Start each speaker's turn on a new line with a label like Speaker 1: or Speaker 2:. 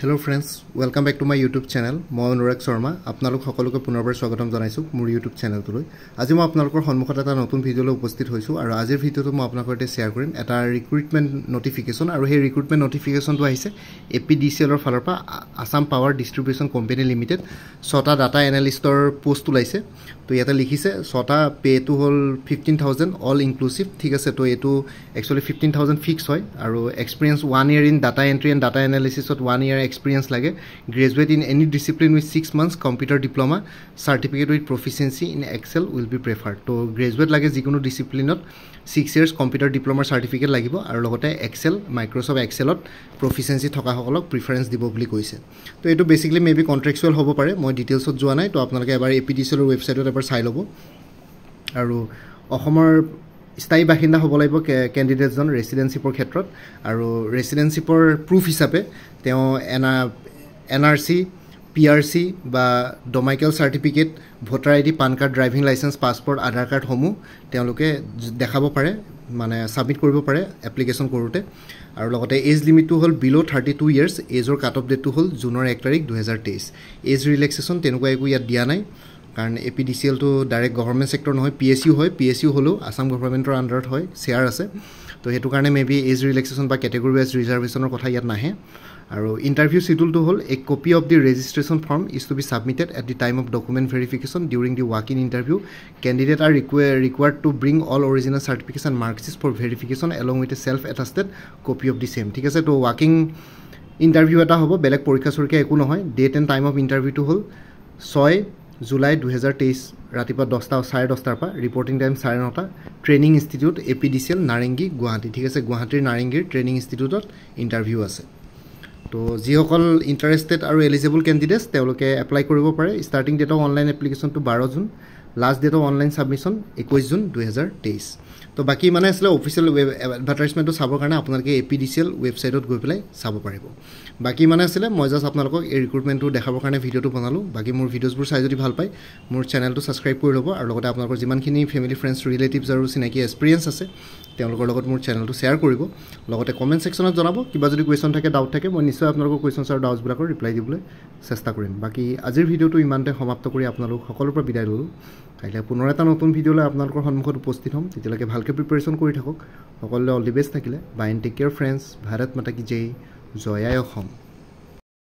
Speaker 1: Hello' friends welcome back to my YouTube channel মই অনুৰাগ শৰ্মা আপোনালোক সকলোকে পুনৰবাৰ স্বাগতম জনাইছোঁ মোৰ ইউটিউব চেনেলটোলৈ আজি মই আপোনালোকৰ সন্মুখত এটা নতুন ভিডিঅ'লৈ উপস্থিত হৈছোঁ আৰু আজিৰ ভিডিঅ'টো মই আপোনালোকৰ সৈতে শ্বেয়াৰ কৰিম। এটা ৰিক্ৰুইটমেণ্ট নটিফিকেশ্যন আৰু সেই ৰিক্ৰুইটমেণ্ট নটিফিকেশ্যনটো আহিছে এ পি ডি চি এলৰ ফালৰ পৰা Assam Power Distribution Company Limited ছটা ডাটা এনালিষ্টৰ পষ্ট ওলাইছে। তো ইয়াতে লিখিছে ছটা পে'টো হ'ল ফিফটিন থাউজেণ্ড অল ইনক্লুচিভ ঠিক আছে তো এইটো একচুৱেলি ফিফটিন থাউজেণ্ড ফিক্স হয় আৰু experience one year in data entry and data এনালিচিছত one year experience লাগে। Graduate in any discipline with six months computer diploma certificate with proficiency in Excel will be preferred তো graduate লাগে যিকোনো ডিচিপ্লিনত six years computer ডিপ্ল'মাৰ certificate লাগিব আৰু লগতে Excel Microsoft এক্সেলত প্ৰফিচিয়েঞ্চি থকাসকলক প্ৰিফাৰেঞ্চ দিব বুলি কৈছে। তো এইটো বেচিকেলি মে বি কণ্ট্ৰেকচুৱেল হ'ব পাৰে মই ডিটেইলছত যোৱা নাই তো আপোনালোকে এবাৰ এ পি ডি চি এলৰ ৱেবছাইটত এবাৰ চাই ল'ব। আৰু অসমৰ স্থায়ী বাসিন্দা হ'ব লাগিব কেণ্ডিডেটজন ৰেচিডেঞ্চিপৰ ক্ষেত্ৰত। আৰু ৰেচিডেঞ্চিপৰ প্ৰুফ হিচাপে তেওঁ N N R C P R C বা domicile certificate voter I D PAN card driving licence passport Aadhaar কাৰ্ডসমূহ তেওঁলোকে দেখাব পাৰে মানে ছাবমিট কৰিব পাৰে এপ্লিকেশ্যন কৰোঁতে। আৰু লগতে এজ লিমিটটো হ'ল বিল' থাৰ্টি টু ইয়েৰ্ছ এজৰ কাট অফ ডেটটো হ'ল জুনৰ এক তাৰিখ দুহেজাৰ তেইছ। এজ ৰিলেক্সেশ্যন তেনেকুৱা একো ইয়াত দিয়া নাই। কাৰণ এ পি ডি চি এলটো ডাইৰেক্ট গভৰ্ণমেণ্ট ছেক্টৰ নহয় পি এছ ইউ হয় পি এছ ইউ হ'লেও আছাম গভৰ্ণমেণ্টৰ আণ্ডাৰত হয় শ্বেয়াৰ আছে। তো সেইটো কাৰণে মে বি এজ ৰিলেক্সেশ্যন বা কেটেগৰী ৱাইজ ৰিজাৰ্ভেশ্যনৰ কথা ইয়াত নাহে। আৰু ইণ্টাৰভিউ চিডিউলটো হ'ল a copy of the registration form is to be submitted at the time of document verification during the walk in interview candidate are require required to bring all original certification marksheets for verification along with a self attested copy of the same ঠিক আছে তো ৱাকিং interview এটা হ'ব বেলেগ পৰীক্ষা চৰীক্ষা একো নহয়। ডেট এণ্ড টাইম অফ ইণ্টাৰভিউটো হ'ল ছয় জুলাই দুহেজাৰ তেইছ ৰাতিপুৱা দহটা চাৰে দহটাৰ পৰা ৰিপৰ্টিং টাইম চাৰে নটা training institute A P D C L Narengi Guwahati. ঠিক আছে গুৱাহাটীৰ নাৰেংগীৰ ট্ৰেইনিং ইনষ্টিটিউটত ইণ্টাৰভিউ আছে। তো যিসকল ইণ্টাৰেষ্টেড আৰু এলিজিবল কেণ্ডিডেটছ তেওঁলোকে এপ্লাই কৰিব পাৰে। ষ্টাৰ্টিং ডেট অফ অনলাইন এপ্লিকেশ্যনটো বাৰ June. Last date of online submission একৈছ জুন দুহেজাৰ তেইছ তো বাকী মানে আছিলে অফিচিয়েল ৱেব এডভাৰটাইজমেণ্টটো চাবৰ কাৰণে আপোনালোকে A P D C L ৱেবছাইটত গৈ পেলাই চাব পাৰিব। বাকী মানে আছিলে মই জাষ্ট আপোনালোকক এই ৰিক্ৰুটমেণ্টটো দেখাবৰ কাৰণে ভিডিঅ'টো বনালোঁ। বাকী মোৰ ভিডিঅ'জবোৰ চাই যদি ভাল পায় মোৰ চেনেলটো ছাবস্ক্ৰাইব কৰি ল'ব আৰু লগতে আপোনালোকৰ যিমানখিনি ফেমিলি ফ্ৰেণ্ডছ ৰিলেটিভছ আৰু চিনাকি এক্সপিৰিয়েঞ্চ আছে তেওঁলোকৰ লগত মোৰ চেনেলটো শ্বেয়াৰ কৰিব। লগতে কমেণ্ট ছেকশ্যনত জনাব কিবা যদি কুৱেশ্যন থাকে ডাউট থাকে মই নিশ্চয় আপোনালোকৰ কুৱেশ্যনছ আৰু ডাউটছবিলাকৰ ৰিপ্লাই দিবলৈ চেষ্টা কৰিম। বাকী আজিৰ ভিডিঅ'টো ইমানতে সমাপ্ত কৰি আপোনালোক সকলোৰ পৰা বিদায় ল'লোঁ। কাইলৈ পুনৰ এটা নতুন ভিডিঅ'লৈ আপোনালোকৰ সন্মুখত উপস্থিত হ'ম। তেতিয়ালৈকে ভালকৈ প্ৰিপেৰেশ্যন কৰি থাকক। সকলোলৈ অল দি বেষ্ট থাকিলে। Bye and take care friends Bharat Mata কি জয়। জয়াই অসম।